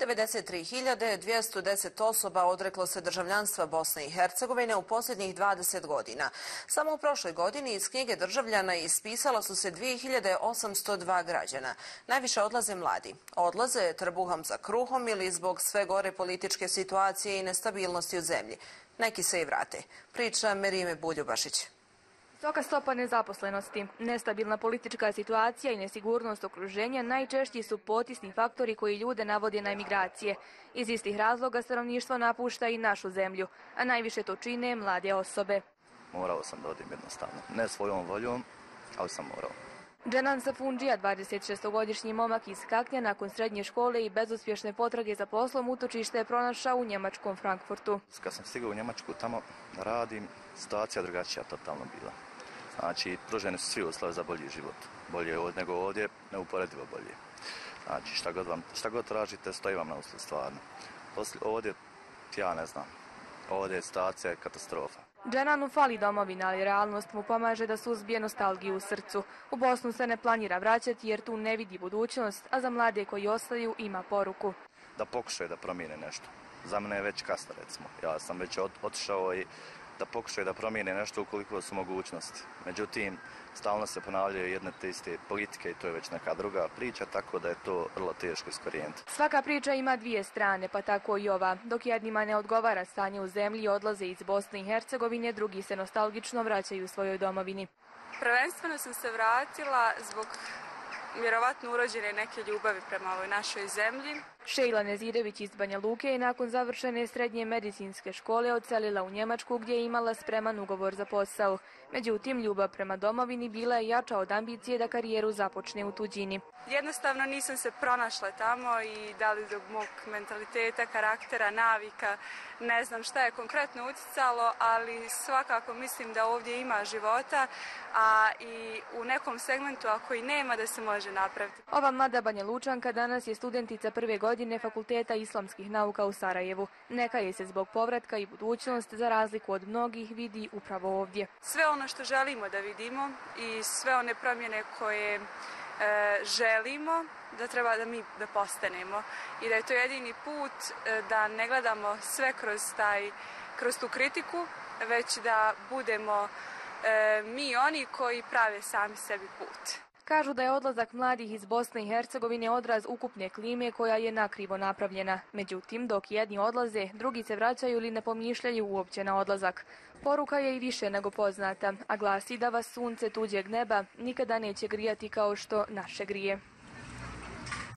93.210 osoba odreklo se državljanstva Bosne i Hercegovine u posljednjih 20 godina. Samo u prošloj godini iz knjige državljana ispisalo su se 2802 građana. Najviše odlaze mladi. Odlaze trbuhom za kruhom ili zbog sve gore političke situacije i nestabilnosti u zemlji. Neki se i vrate. Priča Merime Buljubašić. Visoka stopa nezaposlenosti, nestabilna politička situacija i nesigurnost okruženja najčešći su potisni faktori koji ljude navode na emigracije. Iz istih razloga stanovništvo napušta i našu zemlju, a najviše to čine mlade osobe. Morao sam da odim jednostavno. Ne svojom voljom, ali sam morao. Dženan Safundžija, 26-godišnji momak iz Kaknja, nakon srednje škole i bezuspješne potrage za poslom utočište je pronašao u njemačkom Frankfurtu. Kad sam stigao u Njemačku tamo da radim, situacija drugačija totalno bila. Znači, pruženi su svi uslovi za bolji život. Bolje od nego ovdje, neuporedivo bolje. Znači, šta god, vam, šta god tražite, stoji vam na uslu stvarno. Poslije, ovdje, ja ne znam, ovdje je situacija katastrofa. Dženanu fali domovina, ali realnost mu pomaže da suzbije nostalgiju u srcu. U Bosnu se ne planira vraćati jer tu ne vidi budućnost, a za mlade koji ostaju ima poruku. Da pokušaju da promijene nešto. Za mene je već kasno, recimo. Ja sam već otišao i da pokušaju da promijene nešto ukoliko su mogućnosti. Međutim, stalno se ponavljaju jedne te iste politike i to je već neka druga priča, tako da je to vrlo teško iskorijeniti. Svaka priča ima dvije strane, pa tako i ova. Dok jednima ne odgovara stanje u zemlji i odlaze iz Bosne i Hercegovine, drugi se nostalgično vraćaju u svojoj domovini. Prvenstveno sam se vratila zbog vjerovatno urođene neke ljubavi prema ovoj našoj zemlji. Šejla Nezirević iz Banja Luke je nakon završene srednje medicinske škole odselila u Njemačku gdje je imala spreman ugovor za posao. Međutim, ljubav prema domovini bila je jača od ambicije da karijeru započne u tuđini. Jednostavno nisam se pronašla tamo i da li zbog mog mentaliteta, karaktera, navika, ne znam šta je konkretno utjecalo, ali svakako mislim da ovdje ima života, a i u nekom segmentu ako i nema da se može napraviti. Ova mlada Banja Lučanka danas je studentica prve godine Fakulteta islamskih nauka u Sarajevu. Neka je se zbog povratka i budućnost za razliku od mnogih vidi upravo ovdje. Sve ono što želimo da vidimo i sve one promjene koje e, želimo da treba da mi da postanemo i da je to jedini put e, da ne gledamo sve kroz taj kroz tu kritiku već da budemo e, mi oni koji prave sami sebi put. Kažu da je odlazak mladih iz Bosne i Hercegovine odraz ukupne klime koja je nakrivo napravljena. Međutim, dok jedni odlaze, drugi se vraćaju ili ne pomišljaju uopće na odlazak. Poruka je i više nego poznata, a glasi da vas sunce tuđeg neba nikada neće grijati kao što naše grije.